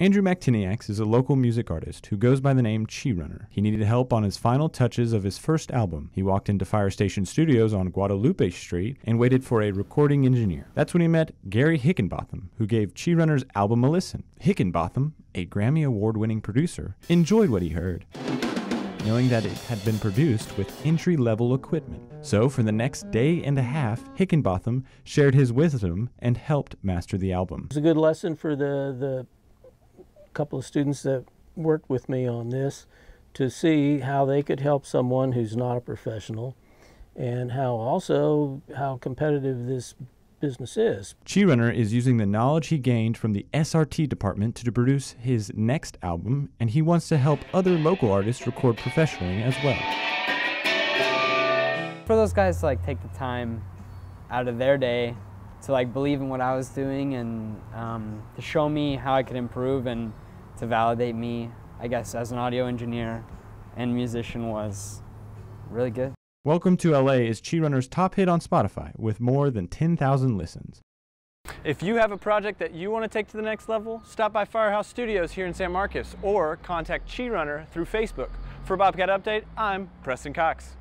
Andrew McTiniax is a local music artist who goes by the name Chi Runner. He needed help on his final touches of his first album. He walked into Fire Station Studios on Guadalupe Street and waited for a recording engineer. That's when he met Gary Hickenbotham, who gave Chi Runner's album a listen. Hickenbotham, a Grammy Award winning producer, enjoyed what he heard knowing that it had been produced with entry level equipment. So, for the next day and a half, Hickenbotham shared his wisdom and helped master the album. It was a good lesson for the, the couple of students that worked with me on this to see how they could help someone who's not a professional and how also how competitive this business is. Chi Runner is using the knowledge he gained from the SRT department to produce his next album, and he wants to help other local artists record professionally as well. For those guys to like take the time out of their day to like believe in what I was doing and um, to show me how I could improve and to validate me, I guess, as an audio engineer and musician was really good. Welcome to LA is Chi Runner's top hit on Spotify with more than 10,000 listens. If you have a project that you want to take to the next level, stop by Firehouse Studios here in San Marcos or contact Chi Runner through Facebook. For Bobcat Update, I'm Preston Cox.